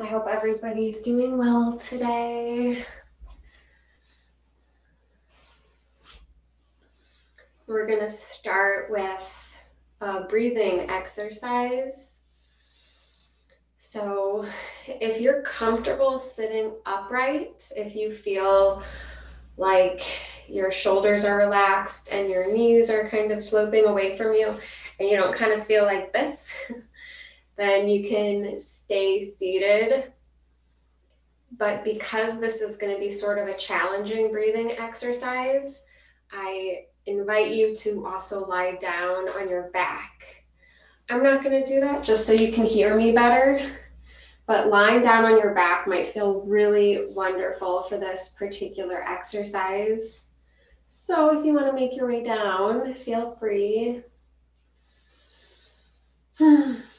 I hope everybody's doing well today. We're going to start with a breathing exercise. So, if you're comfortable sitting upright, if you feel like your shoulders are relaxed and your knees are kind of sloping away from you, and you don't kind of feel like this, then you can stay seated. But because this is going to be sort of a challenging breathing exercise, I invite you to also lie down on your back. I'm not going to do that just so you can hear me better, but lying down on your back might feel really wonderful for this particular exercise. So if you want to make your way down, feel free.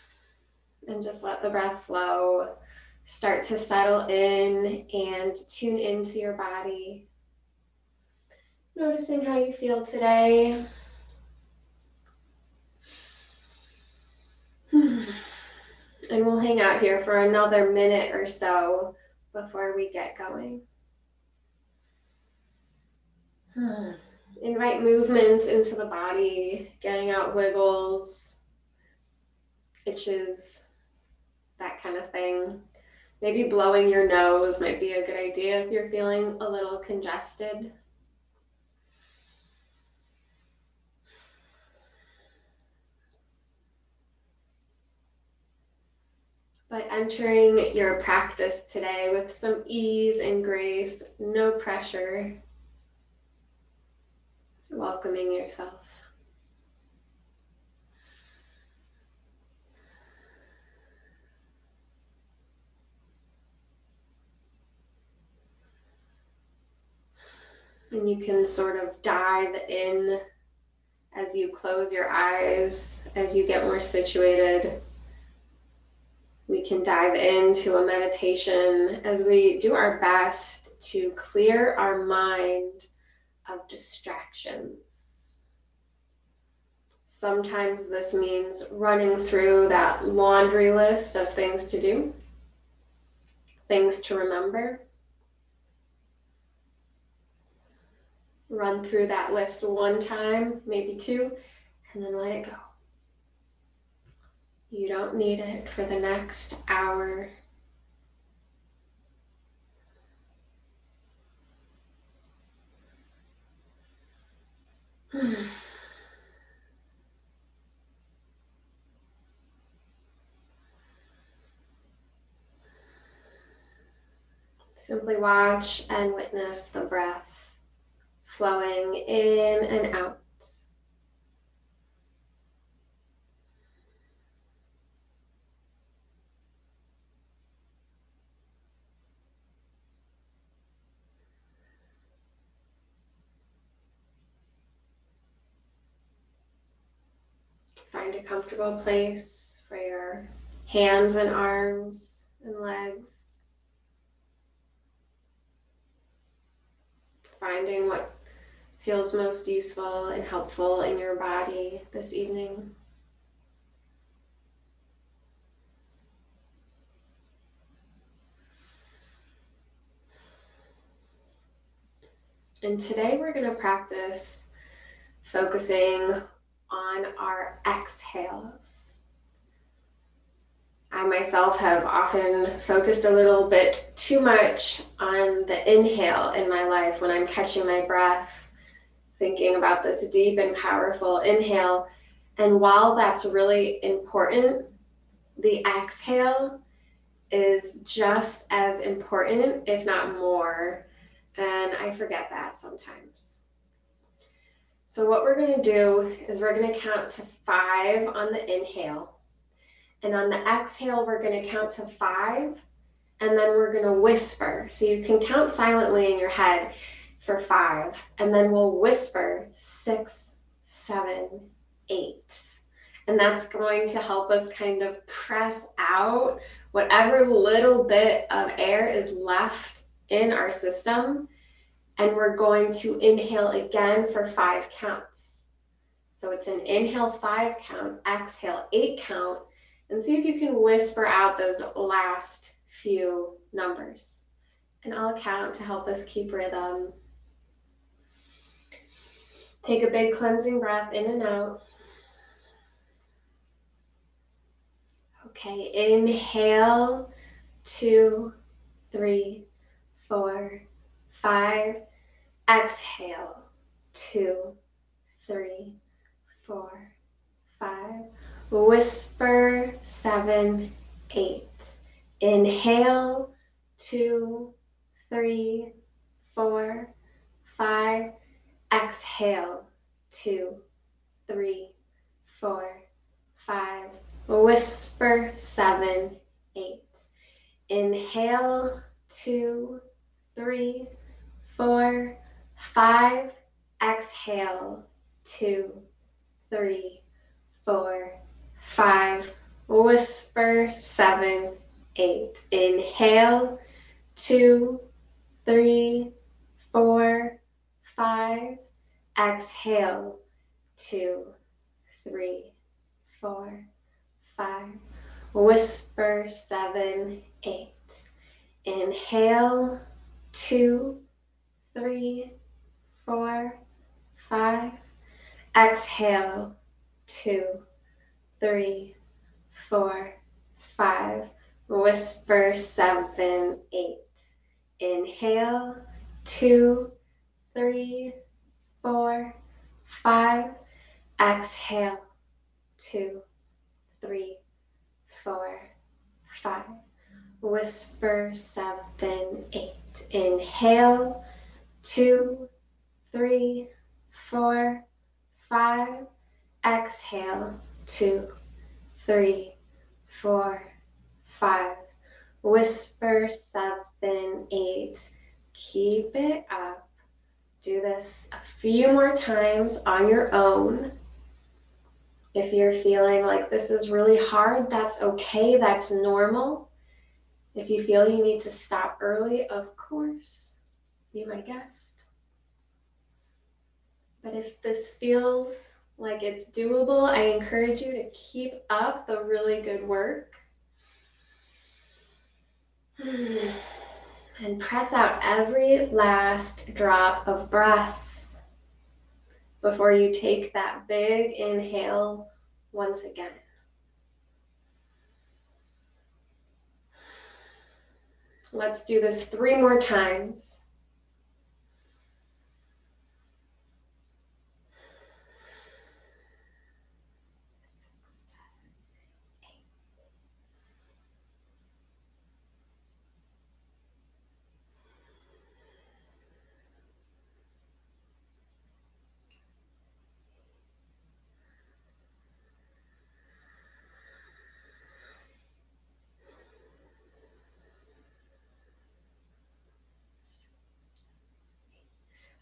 and just let the breath flow. Start to settle in and tune into your body. Noticing how you feel today. And we'll hang out here for another minute or so before we get going. Invite movement into the body, getting out wiggles, itches, that kind of thing. Maybe blowing your nose might be a good idea if you're feeling a little congested. But entering your practice today with some ease and grace, no pressure, welcoming yourself. And you can sort of dive in as you close your eyes, as you get more situated. We can dive into a meditation as we do our best to clear our mind of distractions. Sometimes this means running through that laundry list of things to do, things to remember. Run through that list one time, maybe two, and then let it go. You don't need it for the next hour. Simply watch and witness the breath flowing in and out. Find a comfortable place for your hands and arms and legs. Finding what feels most useful and helpful in your body this evening. And today we're going to practice focusing on our exhales. I myself have often focused a little bit too much on the inhale in my life when I'm catching my breath thinking about this deep and powerful inhale. And while that's really important, the exhale is just as important, if not more. And I forget that sometimes. So, what we're going to do is we're going to count to five on the inhale. And on the exhale, we're going to count to five. And then we're going to whisper. So, you can count silently in your head for five, and then we'll whisper six, seven, eight. And that's going to help us kind of press out whatever little bit of air is left in our system. And we're going to inhale again for five counts. So it's an inhale five count, exhale eight count, and see if you can whisper out those last few numbers. And I'll count to help us keep rhythm. Take a big cleansing breath in and out. Okay, inhale, two, three, four, five. Exhale, two, three, four, five. Whisper, seven, eight. Inhale, two, three, four, five. Exhale, two, three, four, five. Whisper, seven, eight. Inhale, two, three, four, five. Exhale, two, three, four, five. Whisper, seven, eight. Inhale, two, three, four, five. Exhale, two, three, four, five. Whisper, seven, eight. Inhale, two, three, four, five. Exhale, two, three, four, five. Whisper, seven, eight. Inhale, two, three, four, five. Exhale, two, three, four, five. Whisper, seven, eight. Inhale, two, three, four, five. Exhale, two, three, four, five. Whisper, seven, eight. Keep it up. Do this a few more times on your own. If you're feeling like this is really hard, that's okay, that's normal. If you feel you need to stop early, of course, be my guest. But if this feels like it's doable, I encourage you to keep up the really good work. And press out every last drop of breath before you take that big inhale once again. Let's do this three more times.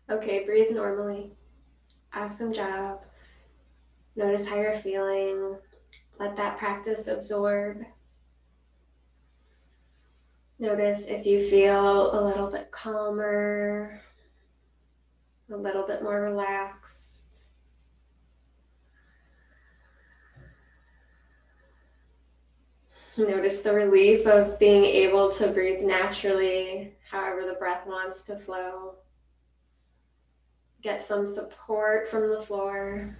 Okay, breathe normally. Awesome job. Notice how you're feeling. Let that practice absorb. Notice if you feel a little bit calmer, a little bit more relaxed. Notice the relief of being able to breathe naturally, however the breath wants to flow. Get some support from the floor.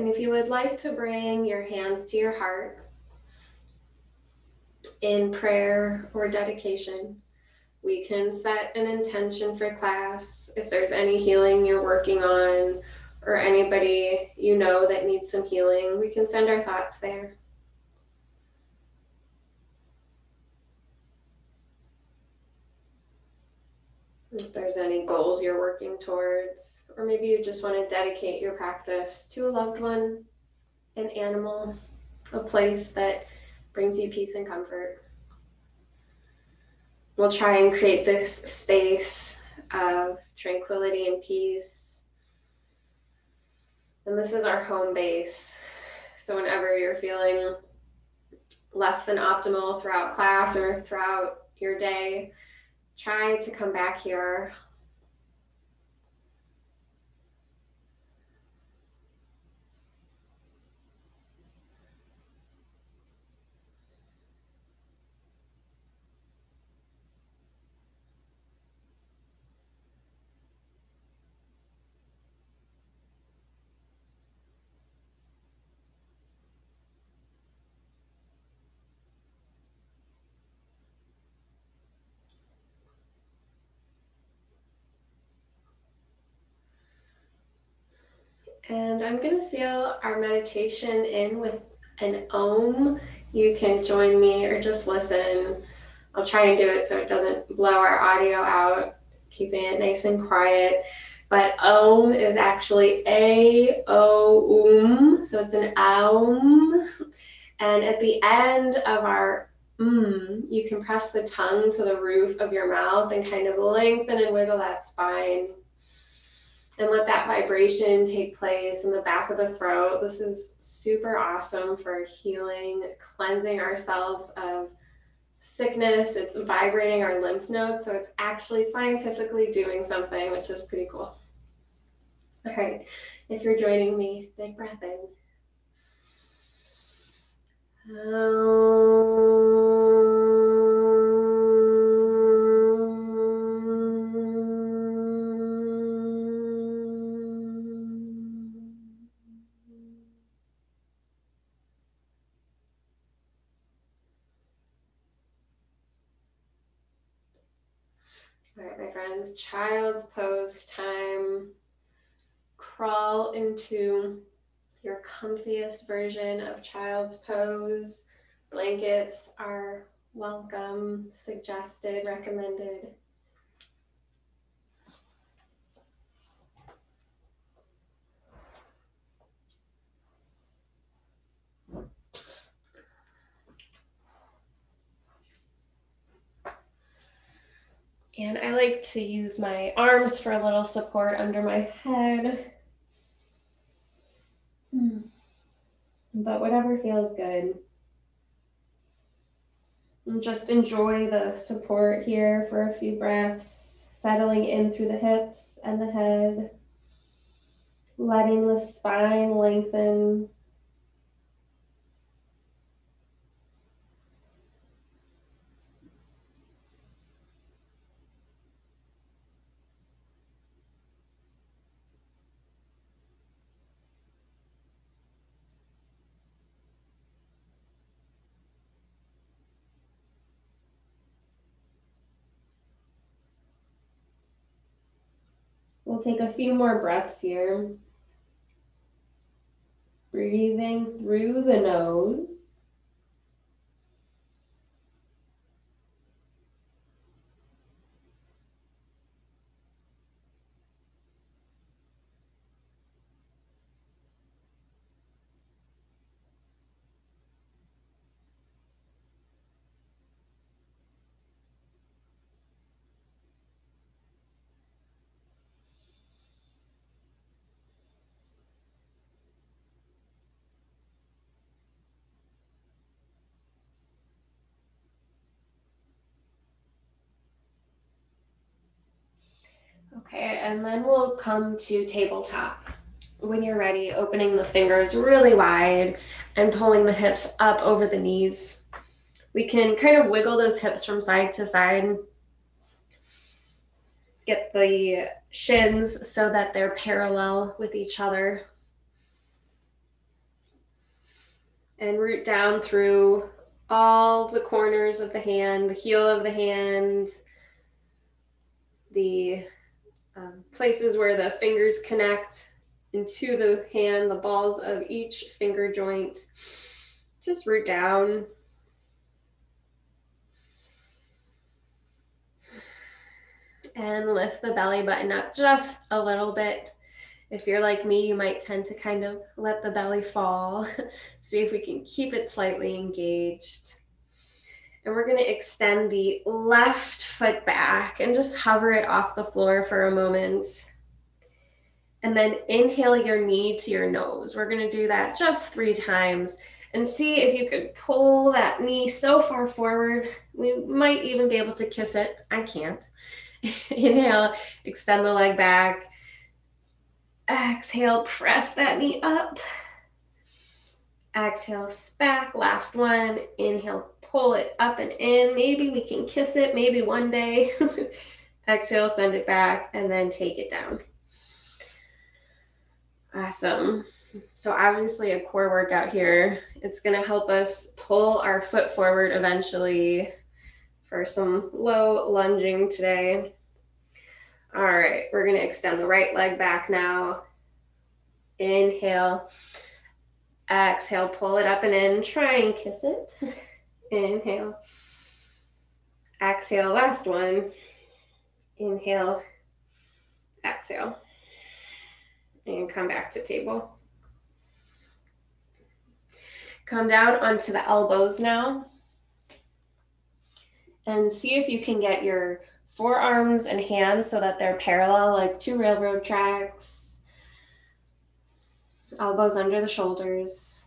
And if you would like to bring your hands to your heart in prayer or dedication, we can set an intention for class. If there's any healing you're working on or anybody you know that needs some healing, we can send our thoughts there. If there's any goals you're working towards, or maybe you just want to dedicate your practice to a loved one, an animal, a place that brings you peace and comfort. We'll try and create this space of tranquility and peace. And this is our home base. So, whenever you're feeling less than optimal throughout class or throughout your day, try to come back here And I'm going to seal our meditation in with an om. You can join me or just listen. I'll try and do it so it doesn't blow our audio out, keeping it nice and quiet. But om is actually a o um, so it's an om. And at the end of our mm, you can press the tongue to the roof of your mouth and kind of lengthen and wiggle that spine and let that vibration take place in the back of the throat. This is super awesome for healing, cleansing ourselves of sickness. It's vibrating our lymph nodes, so it's actually scientifically doing something, which is pretty cool. All right, if you're joining me, big breath in. Um, child's pose time. Crawl into your comfiest version of child's pose. Blankets are welcome, suggested, recommended. And I like to use my arms for a little support under my head. Hmm. But whatever feels good. And just enjoy the support here for a few breaths, settling in through the hips and the head, letting the spine lengthen We'll take a few more breaths here. Breathing through the nose. Okay, and then we'll come to tabletop. When you're ready, opening the fingers really wide and pulling the hips up over the knees. We can kind of wiggle those hips from side to side. Get the shins so that they're parallel with each other. And root down through all the corners of the hand, the heel of the hand, the um, places where the fingers connect into the hand, the balls of each finger joint. Just root down. And lift the belly button up just a little bit. If you're like me, you might tend to kind of let the belly fall. See if we can keep it slightly engaged. And we're going to extend the left foot back and just hover it off the floor for a moment. And then inhale your knee to your nose. We're going to do that just three times and see if you could pull that knee so far forward. We might even be able to kiss it. I can't. Inhale, extend the leg back. Exhale, press that knee up. Exhale, back. Last one. Inhale, pull it up and in. Maybe we can kiss it, maybe one day. Exhale, send it back, and then take it down. Awesome. So obviously a core workout here. It's going to help us pull our foot forward eventually for some low lunging today. All right, we're going to extend the right leg back now. Inhale. Exhale, pull it up and in. Try and kiss it. Inhale. Exhale, last one. Inhale. Exhale. And come back to table. Come down onto the elbows now. And see if you can get your forearms and hands so that they're parallel like two railroad tracks. Elbows under the shoulders.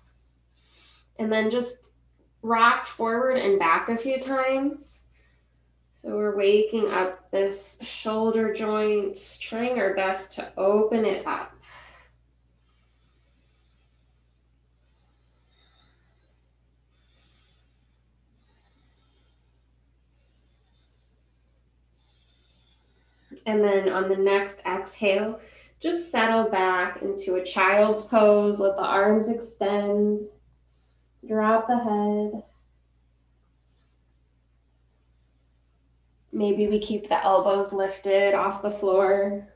And then just rock forward and back a few times. So we're waking up this shoulder joint, trying our best to open it up. And then on the next exhale, just settle back into a child's pose. Let the arms extend. Drop the head. Maybe we keep the elbows lifted off the floor.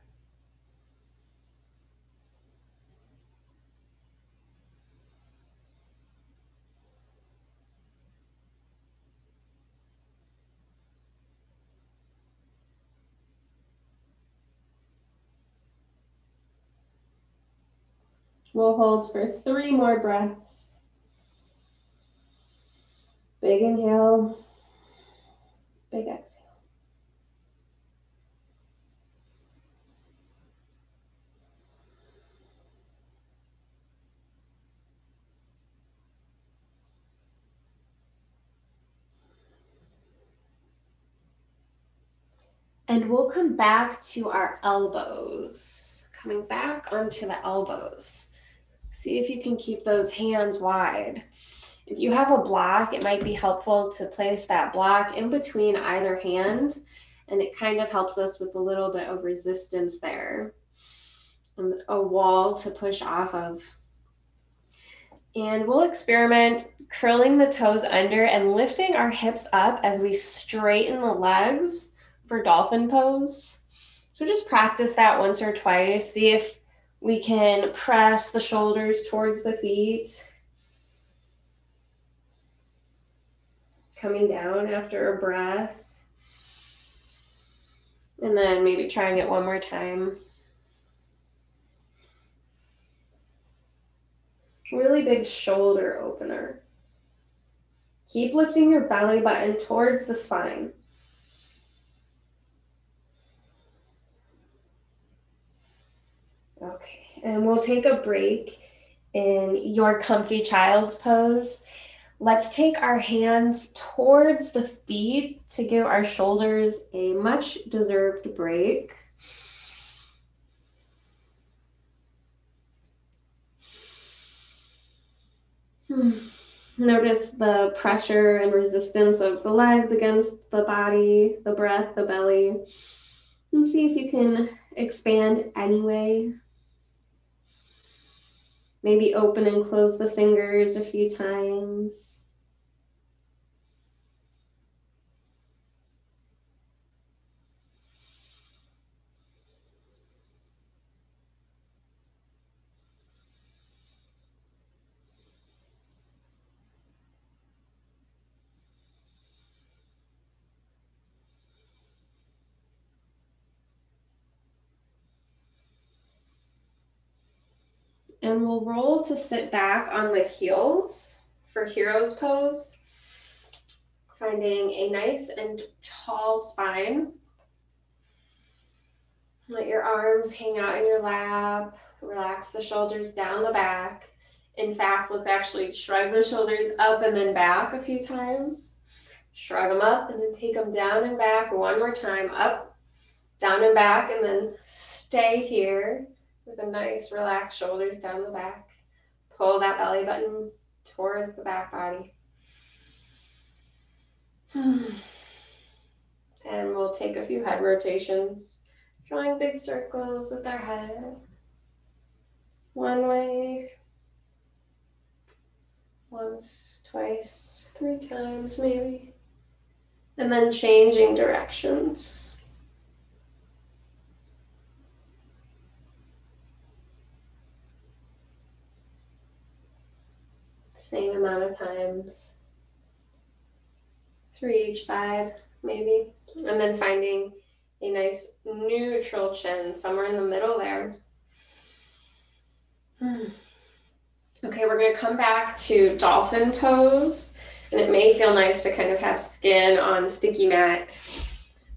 We'll hold for three more breaths. Big inhale, big exhale. And we'll come back to our elbows, coming back onto the elbows. See if you can keep those hands wide. If you have a block, it might be helpful to place that block in between either hand, and it kind of helps us with a little bit of resistance there. And a wall to push off of. And we'll experiment curling the toes under and lifting our hips up as we straighten the legs for dolphin pose. So just practice that once or twice. See if we can press the shoulders towards the feet. Coming down after a breath. And then maybe trying it one more time. Really big shoulder opener. Keep lifting your belly button towards the spine. Okay, and we'll take a break in your comfy child's pose. Let's take our hands towards the feet to give our shoulders a much deserved break. Hmm. Notice the pressure and resistance of the legs against the body, the breath, the belly. And see if you can expand anyway Maybe open and close the fingers a few times. We'll roll to sit back on the heels for hero's pose. Finding a nice and tall spine. Let your arms hang out in your lap. Relax the shoulders down the back. In fact, let's actually shrug the shoulders up and then back a few times. Shrug them up and then take them down and back one more time. Up, down and back, and then stay here with a nice relaxed shoulders down the back. Pull that belly button towards the back body. and we'll take a few head rotations, drawing big circles with our head. One way, once, twice, three times maybe. And then changing directions. Same amount of times. Three each side, maybe. And then finding a nice neutral chin somewhere in the middle there. Hmm. Okay, we're going to come back to dolphin pose. And it may feel nice to kind of have skin on sticky mat.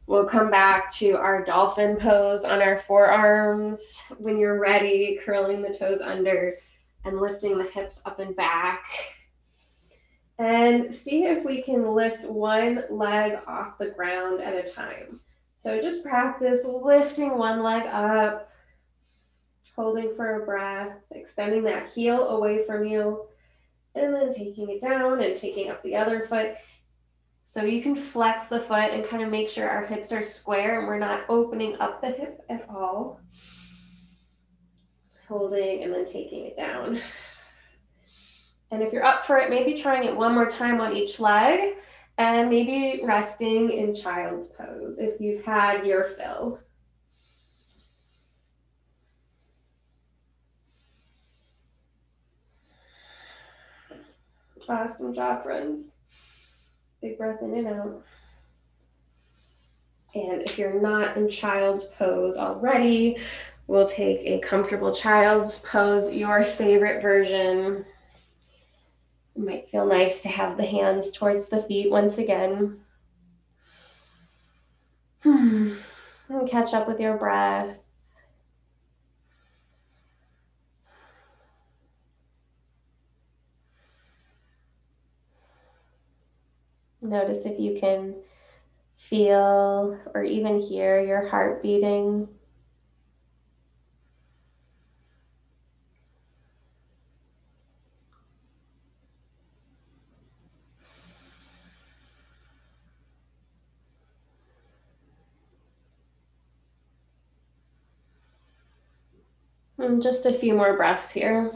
We'll come back to our dolphin pose on our forearms. When you're ready, curling the toes under and lifting the hips up and back. And see if we can lift one leg off the ground at a time. So just practice lifting one leg up holding for a breath, extending that heel away from you, and then taking it down and taking up the other foot. So you can flex the foot and kind of make sure our hips are square and we're not opening up the hip at all. Holding and then taking it down. And if you're up for it, maybe trying it one more time on each leg and maybe resting in child's pose if you've had your fill. Awesome job, friends. Big breath in and out. And if you're not in child's pose already, we'll take a comfortable child's pose, your favorite version. It might feel nice to have the hands towards the feet once again. Hmm. And catch up with your breath. Notice if you can feel or even hear your heart beating. And just a few more breaths here.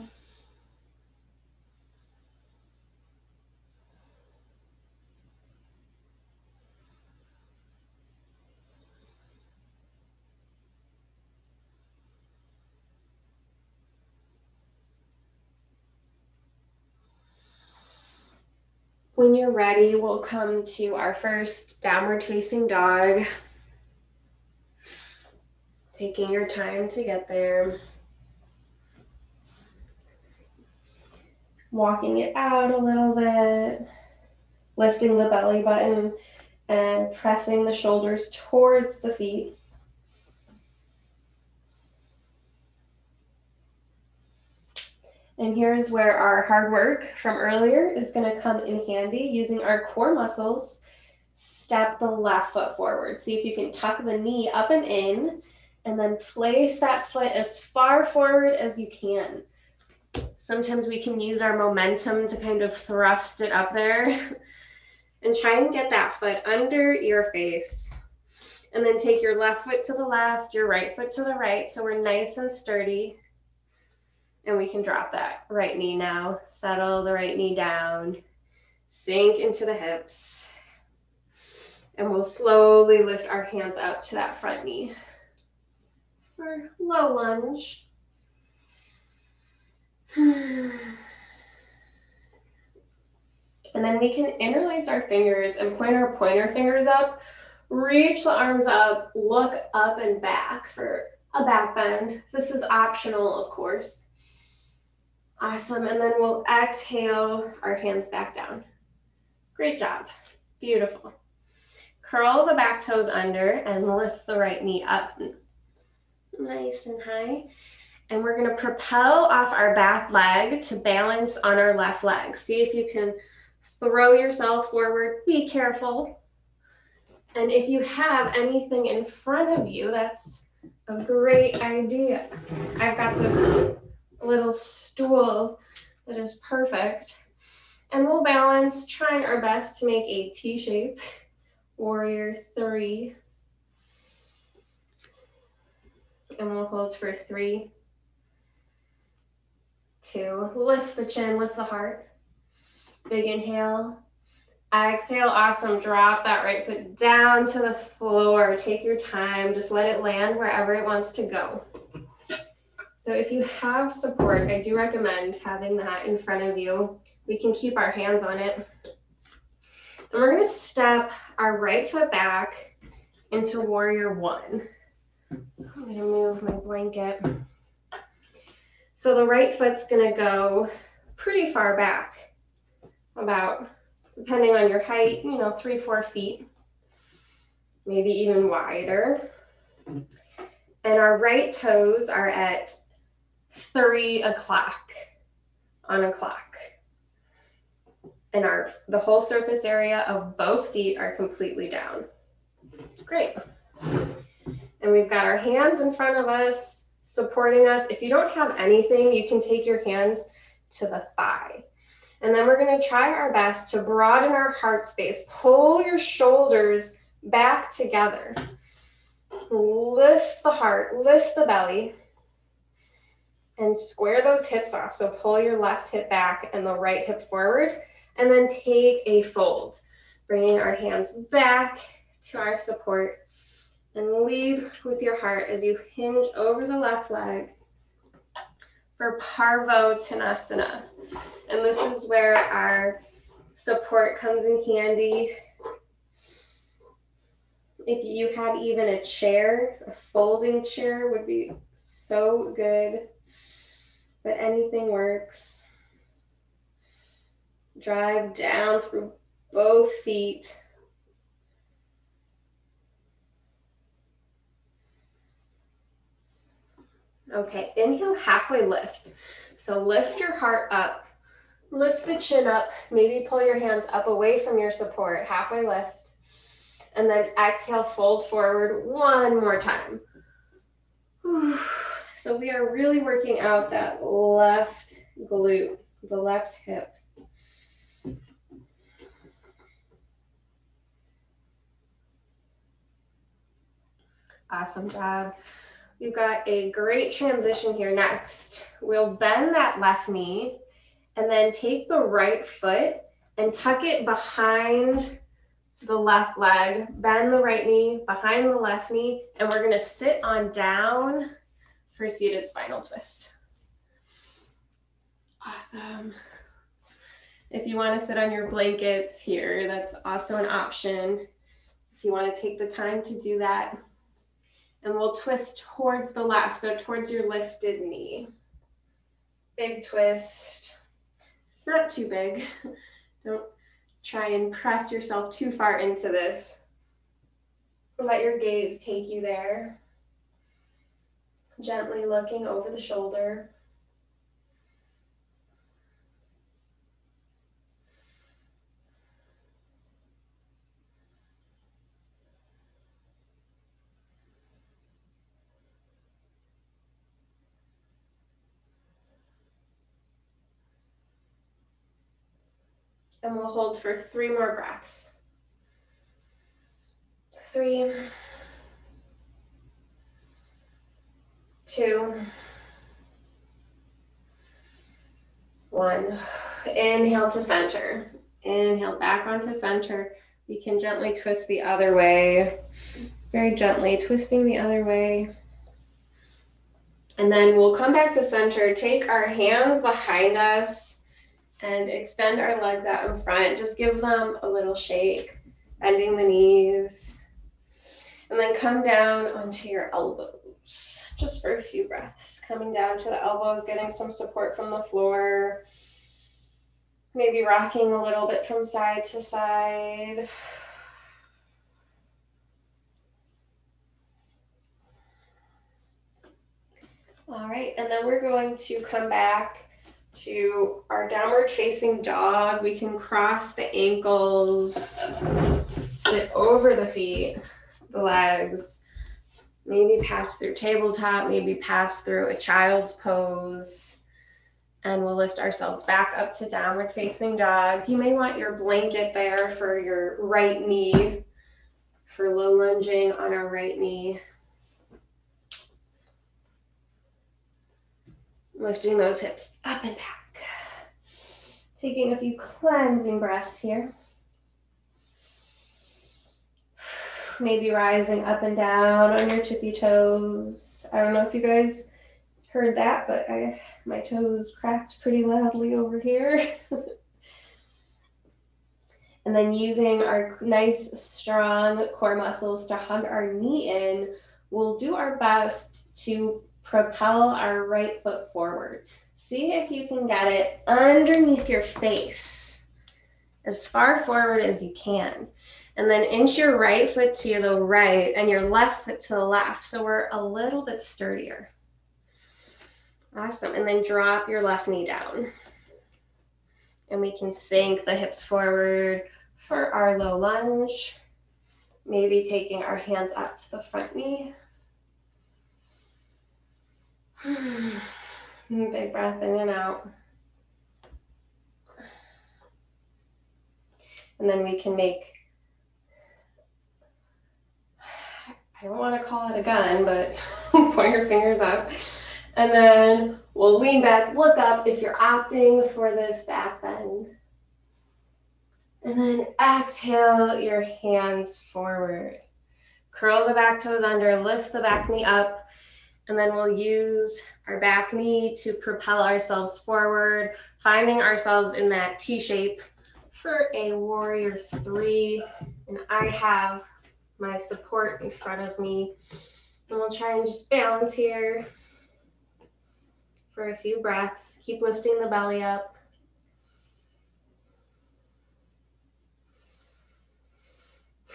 When you're ready, we'll come to our first downward facing dog. Taking your time to get there. Walking it out a little bit, lifting the belly button and pressing the shoulders towards the feet. And here's where our hard work from earlier is going to come in handy using our core muscles. Step the left foot forward. See if you can tuck the knee up and in, and then place that foot as far forward as you can. Sometimes we can use our momentum to kind of thrust it up there and try and get that foot under your face. And then take your left foot to the left, your right foot to the right. So we're nice and sturdy. And we can drop that right knee now. Settle the right knee down. Sink into the hips. And we'll slowly lift our hands out to that front knee for low lunge. And then we can interlace our fingers and point our pointer fingers up, reach the arms up, look up and back for a back bend. This is optional, of course. Awesome. And then we'll exhale our hands back down. Great job. Beautiful. Curl the back toes under and lift the right knee up nice and high. And we're going to propel off our back leg to balance on our left leg. See if you can throw yourself forward. Be careful. And if you have anything in front of you, that's a great idea. I've got this little stool that is perfect. And we'll balance, trying our best to make a T shape. Warrior three. And we'll hold for three, two, lift the chin, lift the heart. Big inhale. Exhale, awesome. Drop that right foot down to the floor. Take your time. Just let it land wherever it wants to go. So if you have support, I do recommend having that in front of you. We can keep our hands on it. And we're gonna step our right foot back into warrior one. So I'm gonna move my blanket. So the right foot's gonna go pretty far back, about, depending on your height, you know, three, four feet, maybe even wider. And our right toes are at three o'clock on a clock. And our the whole surface area of both feet are completely down. Great. And we've got our hands in front of us supporting us. If you don't have anything, you can take your hands to the thigh. And then we're going to try our best to broaden our heart space. Pull your shoulders back together. Lift the heart, lift the belly and square those hips off. So pull your left hip back and the right hip forward, and then take a fold, bringing our hands back to our support. And lead with your heart as you hinge over the left leg for Parsvottanasana. And this is where our support comes in handy. If you have even a chair, a folding chair would be so good but anything works. Drive down through both feet. Okay, inhale, halfway lift. So lift your heart up, lift the chin up, maybe pull your hands up away from your support, halfway lift. And then exhale, fold forward one more time. So we are really working out that left glute, the left hip. Awesome job. We've got a great transition here next. We'll bend that left knee and then take the right foot and tuck it behind the left leg, bend the right knee behind the left knee, and we're gonna sit on down for seated spinal twist. Awesome. If you want to sit on your blankets here, that's also an option. If you want to take the time to do that. And we'll twist towards the left, so towards your lifted knee. Big twist. Not too big. Don't try and press yourself too far into this. Let your gaze take you there gently looking over the shoulder. And we'll hold for three more breaths. Three, two, one. Inhale to center. Inhale back onto center. We can gently twist the other way. Very gently twisting the other way. And then we'll come back to center, take our hands behind us and extend our legs out in front. Just give them a little shake, bending the knees. And then come down onto your elbows. just for a few breaths. Coming down to the elbows, getting some support from the floor. Maybe rocking a little bit from side to side. All right, and then we're going to come back to our downward facing dog. We can cross the ankles, sit over the feet, the legs, maybe pass through tabletop, maybe pass through a child's pose. And we'll lift ourselves back up to downward facing dog. You may want your blanket there for your right knee, for low lunging on our right knee. Lifting those hips up and back. Taking a few cleansing breaths here. Maybe rising up and down on your tippy toes. I don't know if you guys heard that, but I my toes cracked pretty loudly over here. and then using our nice strong core muscles to hug our knee in, we'll do our best to propel our right foot forward. See if you can get it underneath your face as far forward as you can. And then inch your right foot to the right and your left foot to the left. So we're a little bit sturdier. Awesome. And then drop your left knee down. And we can sink the hips forward for our low lunge. Maybe taking our hands up to the front knee. Big breath in and out. And then we can make, I don't want to call it a gun, but point your fingers up. And then we'll lean back, look up if you're opting for this back bend. And then exhale your hands forward. Curl the back toes under, lift the back knee up, and then we'll use our back knee to propel ourselves forward, finding ourselves in that T shape for a warrior three. And I have my support in front of me. And we'll try and just balance here for a few breaths. Keep lifting the belly up.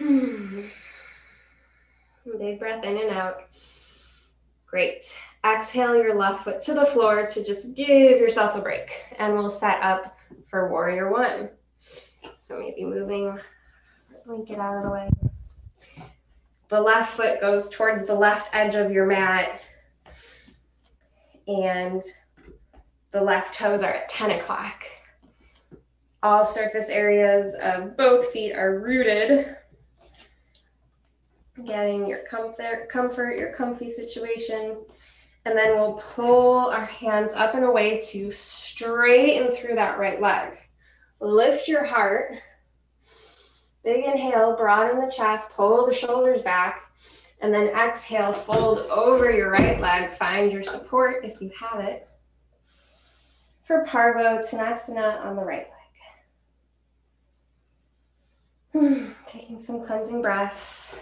Big breath in and out. Great. Exhale your left foot to the floor to just give yourself a break. And we'll set up for warrior one. So maybe moving, get out of the way. The left foot goes towards the left edge of your mat and the left toes are at 10 o'clock. All surface areas of both feet are rooted. Getting your comfort, comfort, your comfy situation. And then we'll pull our hands up and away to straighten through that right leg. Lift your heart. Big inhale, broaden the chest, pull the shoulders back. And then exhale, fold over your right leg. Find your support if you have it. For Parvo Parsvottanasana on the right leg. Taking some cleansing breaths.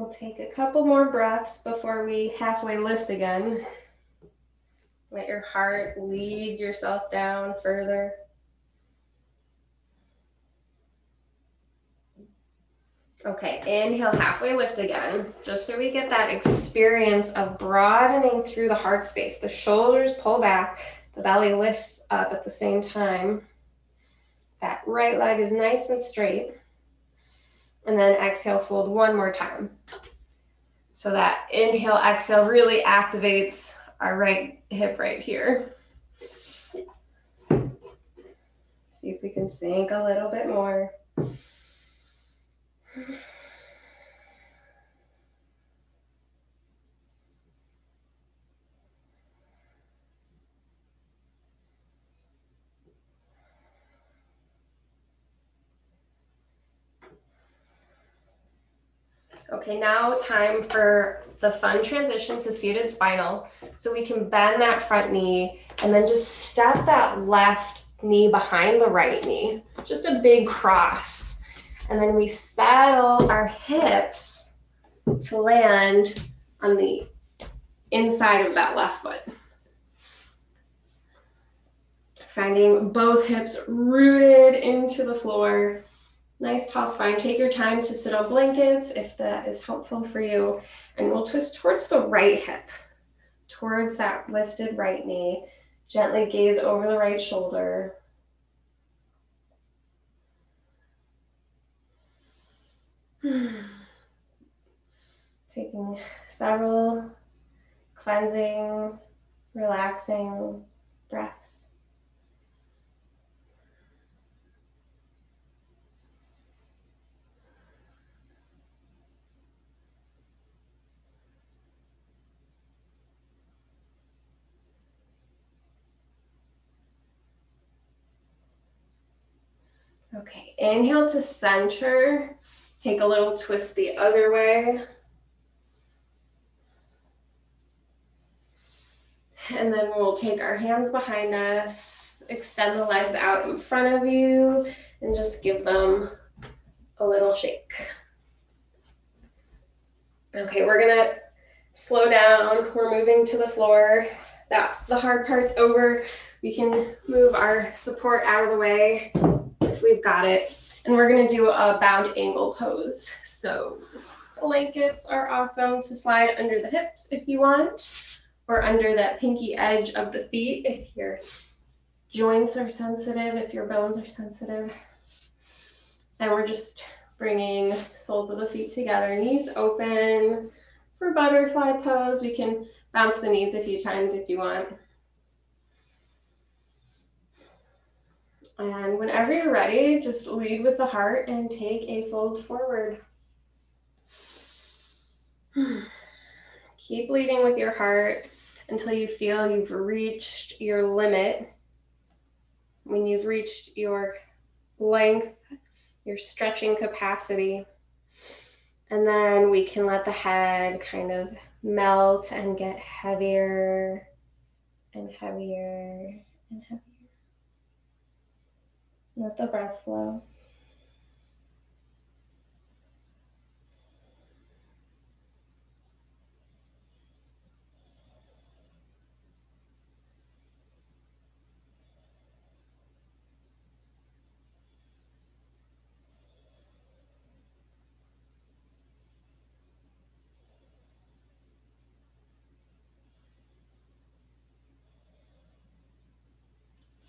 We'll take a couple more breaths before we halfway lift again. Let your heart lead yourself down further. Okay, inhale, halfway lift again, just so we get that experience of broadening through the heart space. The shoulders pull back, the belly lifts up at the same time. That right leg is nice and straight. And then exhale, fold one more time. So that inhale, exhale really activates our right hip right here. See if we can sink a little bit more. Okay, now time for the fun transition to seated spinal. So we can bend that front knee and then just step that left knee behind the right knee. Just a big cross. And then we settle our hips to land on the inside of that left foot. Finding both hips rooted into the floor. Nice tall spine. Take your time to sit on blankets if that is helpful for you. And we'll twist towards the right hip, towards that lifted right knee. Gently gaze over the right shoulder. Taking several cleansing, relaxing breaths. Okay, inhale to center. Take a little twist the other way. And then we'll take our hands behind us, extend the legs out in front of you, and just give them a little shake. Okay, we're gonna slow down. We're moving to the floor. That the hard part's over. We can move our support out of the way we've got it. And we're gonna do a bound angle pose. So blankets are awesome to slide under the hips if you want or under that pinky edge of the feet if your joints are sensitive, if your bones are sensitive. And we're just bringing soles of the feet together, knees open for butterfly pose. We can bounce the knees a few times if you want. And whenever you're ready, just lead with the heart and take a fold forward. Keep leading with your heart until you feel you've reached your limit. When you've reached your length, your stretching capacity. And then we can let the head kind of melt and get heavier and heavier and heavier. Let the breath flow.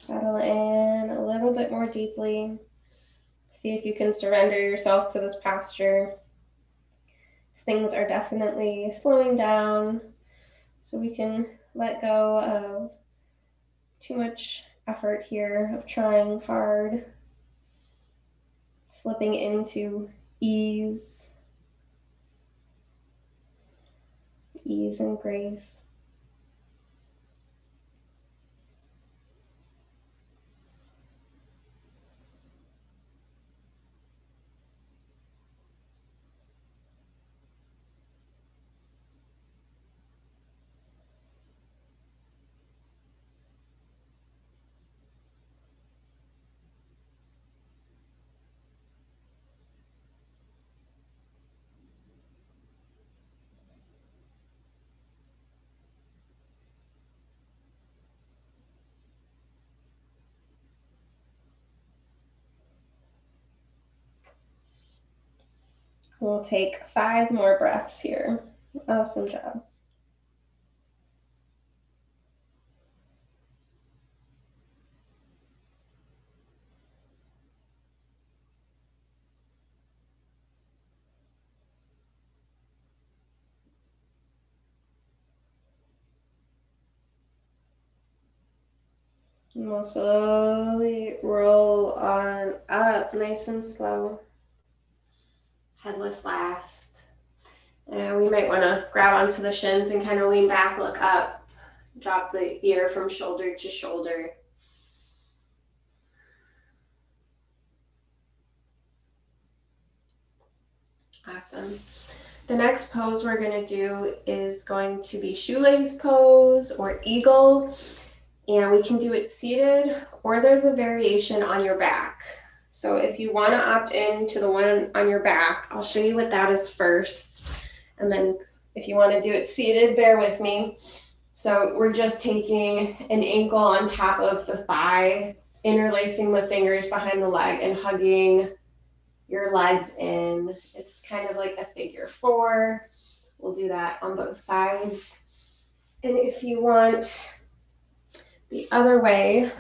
Settle in a little more deeply. See if you can surrender yourself to this posture. Things are definitely slowing down, so we can let go of too much effort here of trying hard, slipping into ease, ease and grace. We'll take five more breaths here. Awesome job. And we'll slowly roll on up, nice and slow headless last. And we might want to grab onto the shins and kind of lean back, look up, drop the ear from shoulder to shoulder. Awesome. The next pose we're going to do is going to be shoelace pose or eagle. And we can do it seated or there's a variation on your back. So if you want to opt in to the one on your back, I'll show you what that is first. And then if you want to do it seated, bear with me. So we're just taking an ankle on top of the thigh, interlacing the fingers behind the leg and hugging your legs in. It's kind of like a figure four. We'll do that on both sides. And if you want the other way,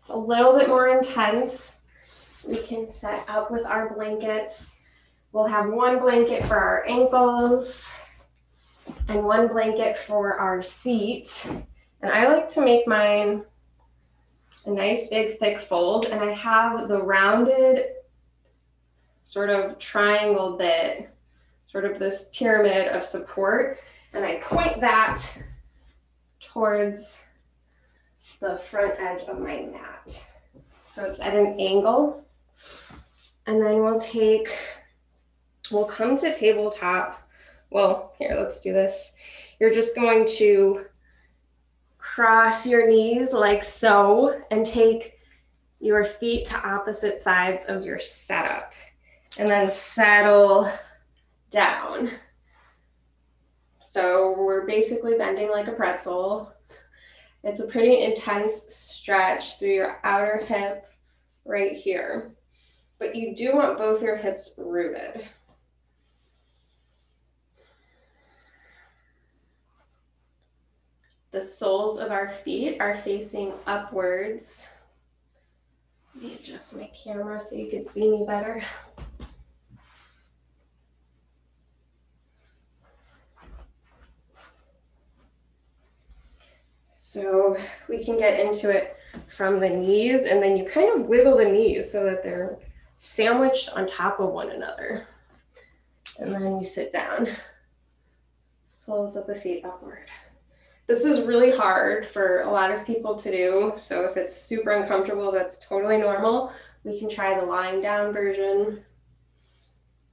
it's a little bit more intense. We can set up with our blankets. We'll have one blanket for our ankles and one blanket for our seat. And I like to make mine a nice big thick fold and I have the rounded sort of triangle bit, sort of this pyramid of support, and I point that towards the front edge of my mat. So it's at an angle. And then we'll take, we'll come to tabletop. Well, here, let's do this. You're just going to cross your knees like so and take your feet to opposite sides of your setup and then settle down. So we're basically bending like a pretzel. It's a pretty intense stretch through your outer hip right here. But you do want both your hips rooted. The soles of our feet are facing upwards. Let me adjust my camera so you can see me better. So we can get into it from the knees and then you kind of wiggle the knees so that they're sandwiched on top of one another. And then you sit down, soles of the feet upward. This is really hard for a lot of people to do. So if it's super uncomfortable, that's totally normal. We can try the lying down version.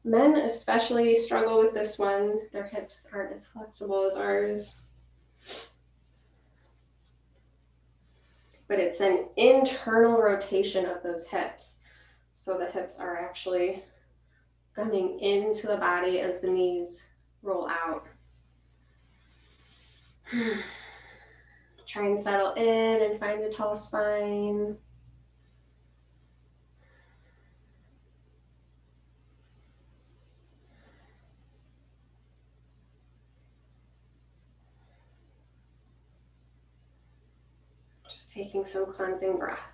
Men especially struggle with this one. Their hips aren't as flexible as ours. but it's an internal rotation of those hips. So the hips are actually coming into the body as the knees roll out. Try and settle in and find a tall spine. Just taking some cleansing breaths.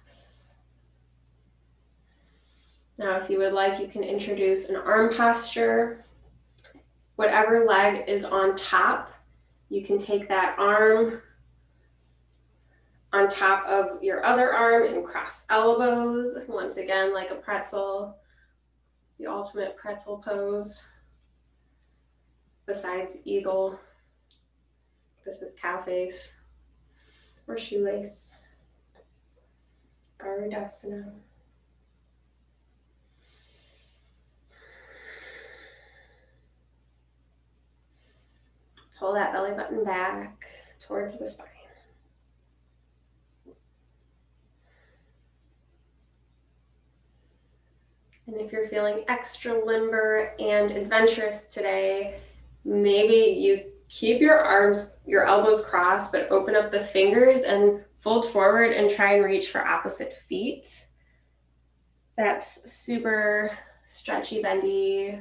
Now, if you would like, you can introduce an arm posture. Whatever leg is on top, you can take that arm on top of your other arm and cross elbows. Once again, like a pretzel, the ultimate pretzel pose. Besides eagle, this is cow face or shoelace. Garudasana. Pull that belly button back towards the spine. And if you're feeling extra limber and adventurous today, maybe you keep your arms, your elbows crossed, but open up the fingers and fold forward and try and reach for opposite feet. That's super stretchy, bendy.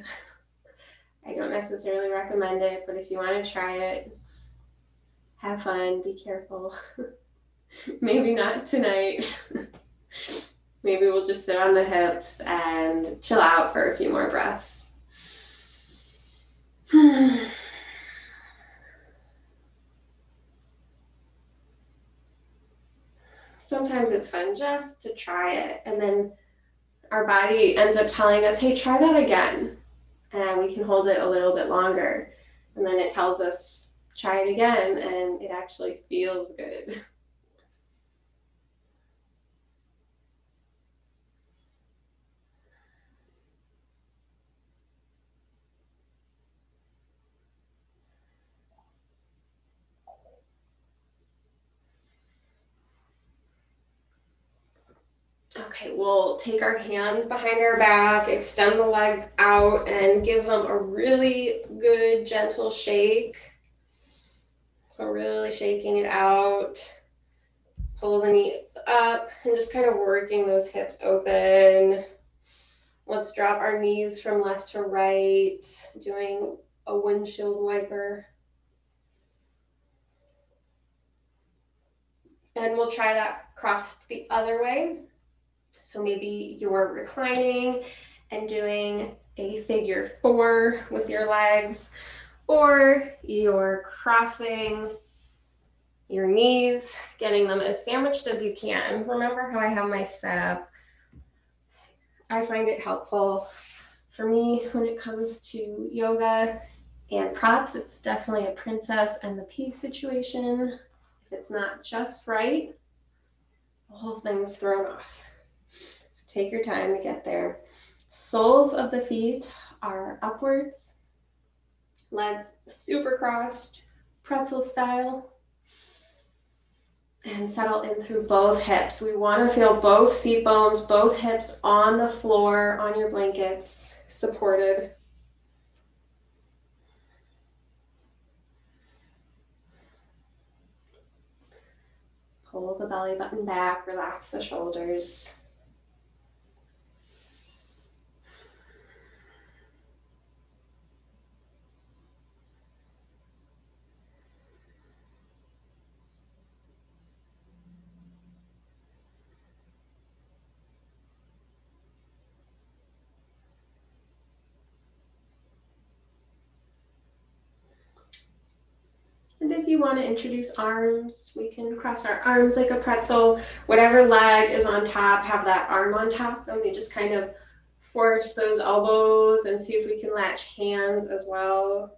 I don't necessarily recommend it, but if you want to try it, have fun, be careful. Maybe not tonight. Maybe we'll just sit on the hips and chill out for a few more breaths. sometimes it's fun just to try it. And then our body ends up telling us, hey, try that again. And we can hold it a little bit longer. And then it tells us, try it again. And it actually feels good. Okay, we'll take our hands behind our back, extend the legs out, and give them a really good, gentle shake. So, really shaking it out. Pull the knees up and just kind of working those hips open. Let's drop our knees from left to right, doing a windshield wiper. And we'll try that crossed the other way. So maybe you're reclining and doing a figure four with your legs, or you're crossing your knees, getting them as sandwiched as you can. Remember how I have my setup. I find it helpful for me when it comes to yoga and props. It's definitely a princess and the pea situation. If it's not just right, the whole thing's thrown off. So take your time to get there. Soles of the feet are upwards, legs super crossed, pretzel style. And settle in through both hips. We want to feel both seat bones, both hips on the floor, on your blankets, supported. Pull the belly button back, relax the shoulders. Want to introduce arms, we can cross our arms like a pretzel. Whatever leg is on top, have that arm on top. And we just kind of force those elbows and see if we can latch hands as well.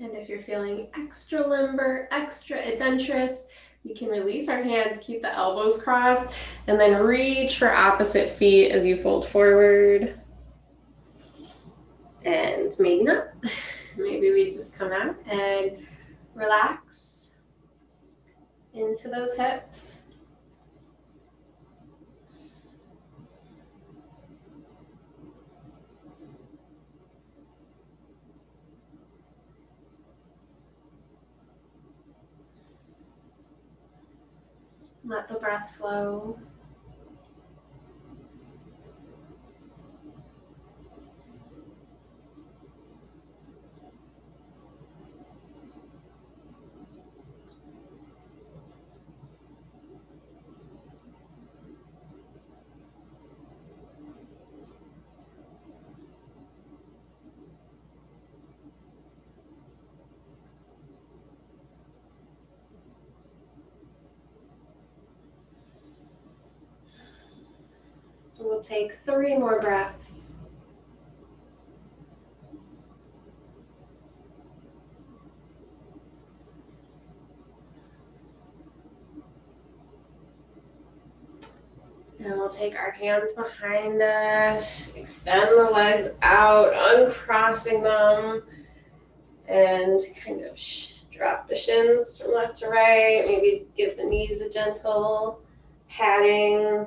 And if you're feeling extra limber, extra adventurous, you can release our hands, keep the elbows crossed, and then reach for opposite feet as you fold forward. And maybe not. Maybe we just come out and relax into those hips. Let the breath flow. We'll take three more breaths. And we'll take our hands behind us, extend the legs out, uncrossing them, and kind of drop the shins from left to right. Maybe give the knees a gentle patting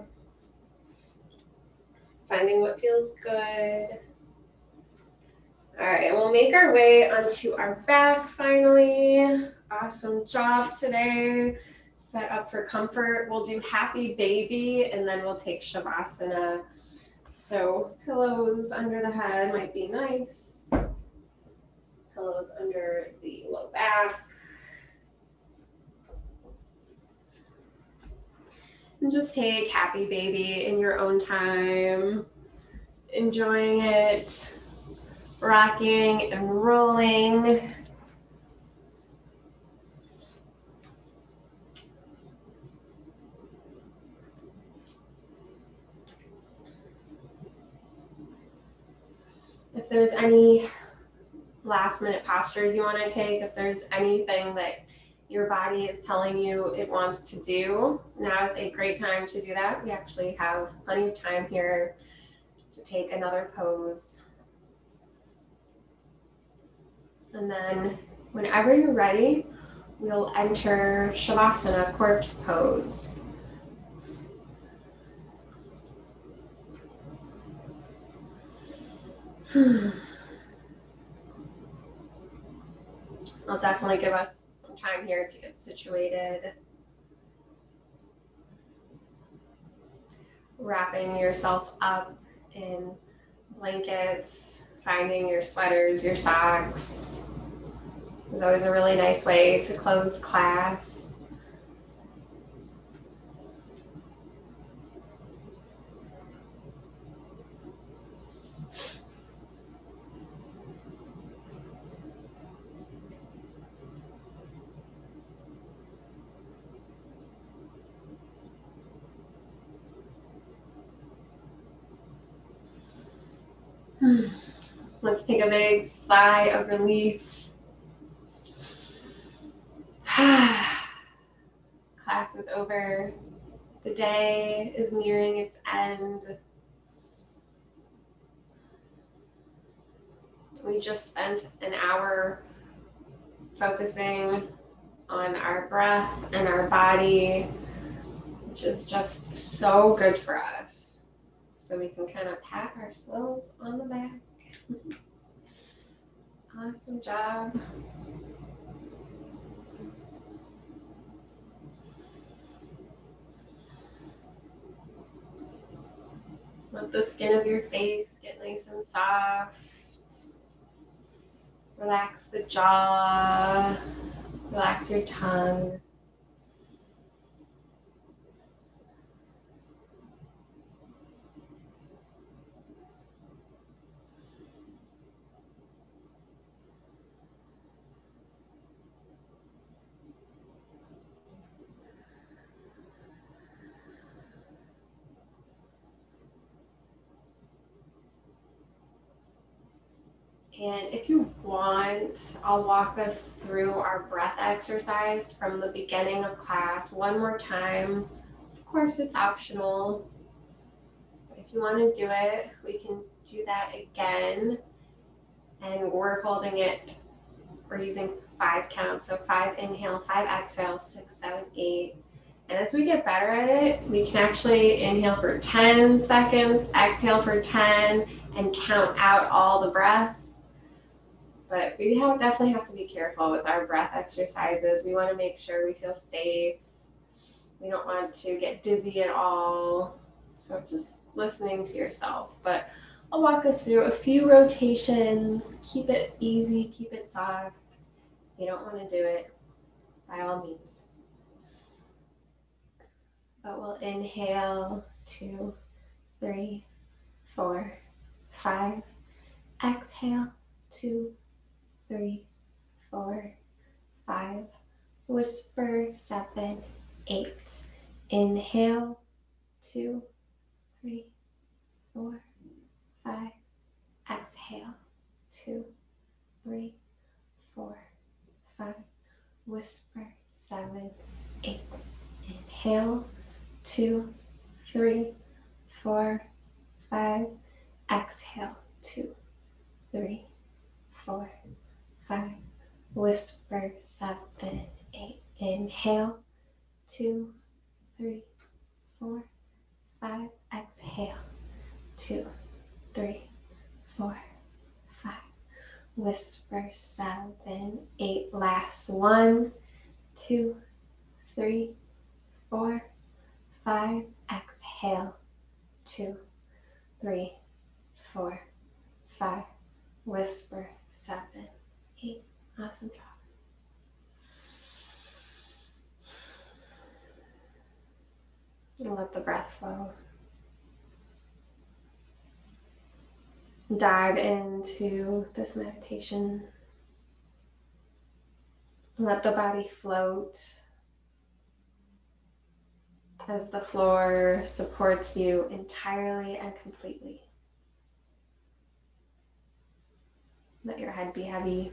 finding what feels good. All right, we'll make our way onto our back finally. Awesome job today. Set up for comfort. We'll do happy baby and then we'll take Shavasana. So pillows under the head might be nice. Pillows under the low back. And just take Happy Baby in your own time, enjoying it, rocking and rolling. If there's any last minute postures you want to take, if there's anything that your body is telling you it wants to do, now is a great time to do that. We actually have plenty of time here to take another pose. And then whenever you're ready, we'll enter Shavasana, corpse pose. I'll definitely give us time here to get situated. Wrapping yourself up in blankets, finding your sweaters, your socks. It's always a really nice way to close class. Hmm. Let's take a big sigh of relief. Class is over. The day is nearing its end. We just spent an hour focusing on our breath and our body, which is just so good for us. So we can kind of pat ourselves on the back. awesome job. Let the skin of your face get nice and soft. Relax the jaw. Relax your tongue. And if you want, I'll walk us through our breath exercise from the beginning of class one more time. Of course, it's optional. If you want to do it, we can do that again. And we're holding it, we're using five counts. So five inhale, five exhale, six, seven, eight. And as we get better at it, we can actually inhale for 10 seconds, exhale for 10, and count out all the breaths but we have, definitely have to be careful with our breath exercises. We want to make sure we feel safe. We don't want to get dizzy at all. So just listening to yourself. But I'll walk us through a few rotations. Keep it easy, keep it soft. If you don't want to do it, by all means. But we'll inhale two, three, four, five. Exhale two, three, four, five. Whisper, seven, eight. Inhale, two, three, four, five. Exhale, two, three, four, five. Whisper, seven, eight. Inhale, two, three, four, five. Exhale, two, three, four, five. Whisper seven, eight. Inhale, two, three, four, five. Exhale, two, three, four, five. Whisper seven, eight. Last one, two, three, four, five. Exhale, two, three, four, five. Whisper seven, eight. Awesome job. And let the breath flow. Dive into this meditation. Let the body float as the floor supports you entirely and completely. Let your head be heavy.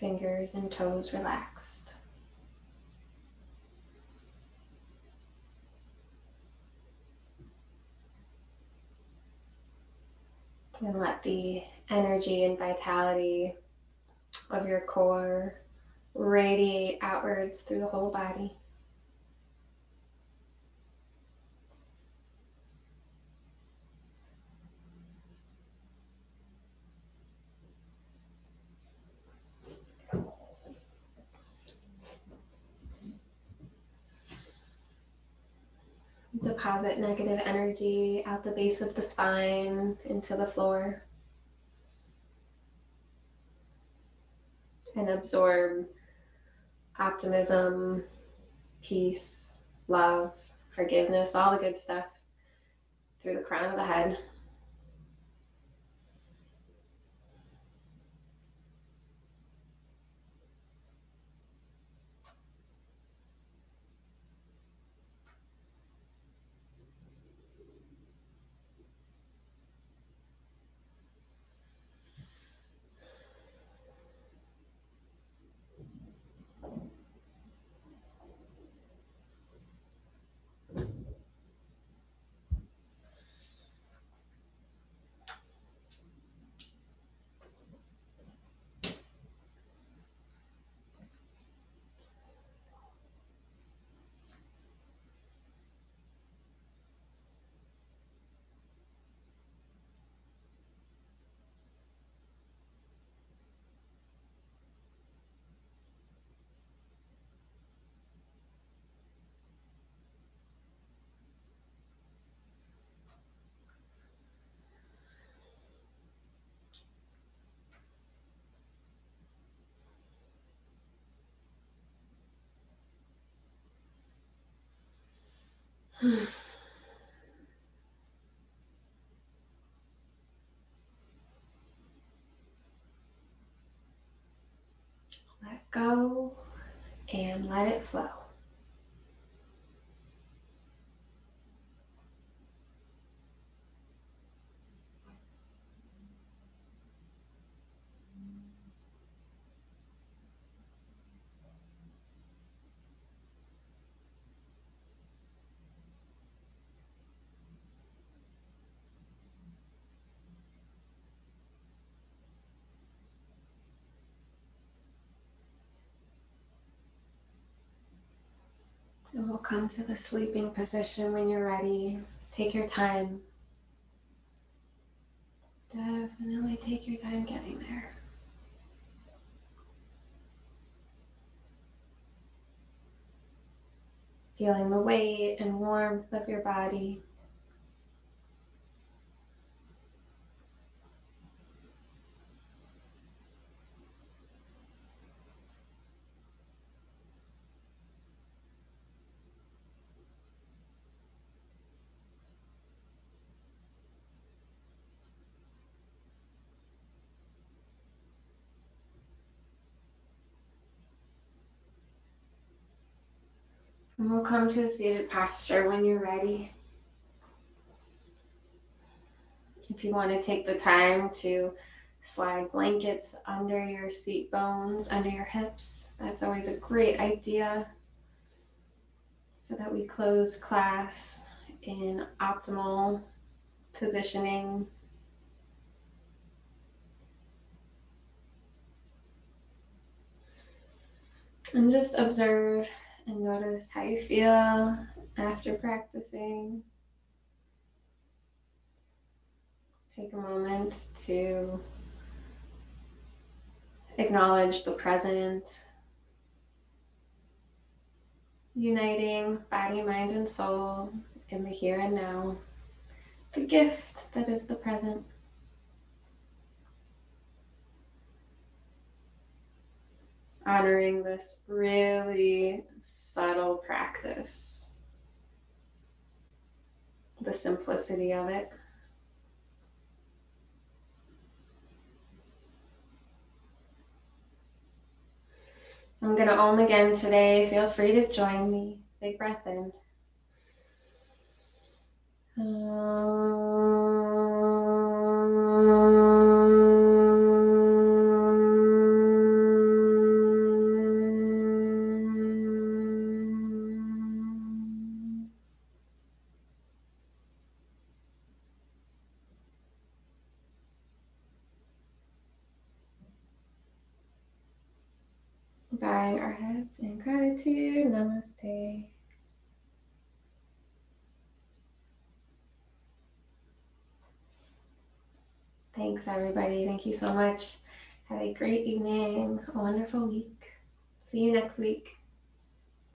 Fingers and toes relaxed. And let the energy and vitality of your core radiate outwards through the whole body. Deposit negative energy out the base of the spine into the floor. And absorb optimism, peace, love, forgiveness, all the good stuff through the crown of the head. let go and let it flow. We'll come to the sleeping position when you're ready. Take your time. Definitely take your time getting there. Feeling the weight and warmth of your body. And we'll come to a seated posture when you're ready. If you want to take the time to slide blankets under your seat bones, under your hips, that's always a great idea. So that we close class in optimal positioning. And just observe and notice how you feel after practicing. Take a moment to acknowledge the present, uniting body, mind, and soul in the here and now, the gift that is the present. Honoring this really subtle practice, the simplicity of it. I'm going to Om again today. Feel free to join me. Big breath in. Bowing gratitude. Namaste. Thanks, everybody. Thank you so much. Have a great evening, a wonderful week. See you next week.